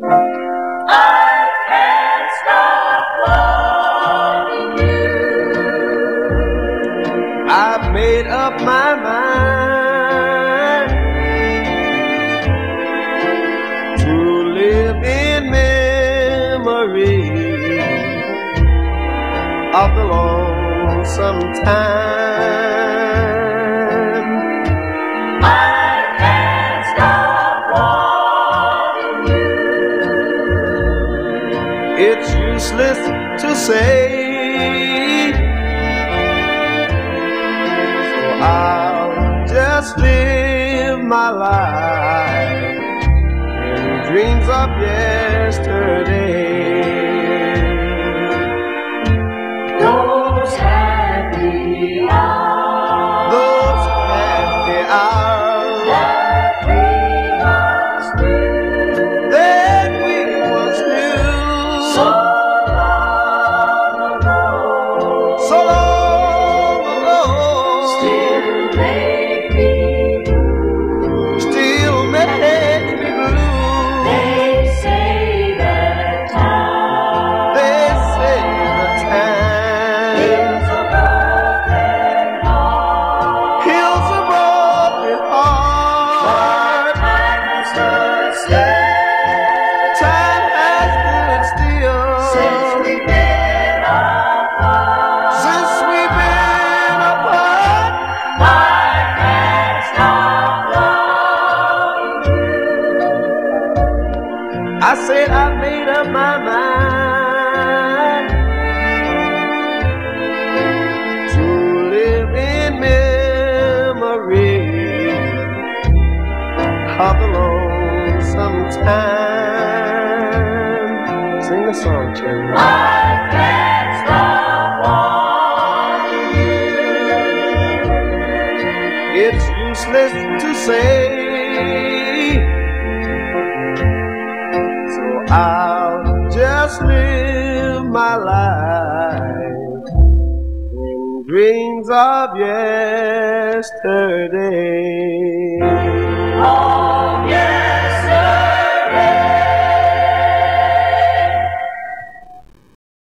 I've made up my mind to live in memory of the lonesome time. It's useless to say. So I'll just live my life in dreams of yesterday. I said I made up my mind to live in memory of the lonesome time. Sing the song, Cherry. I can't. It's useless to say. I'll just live my life in dreams of yesterday. All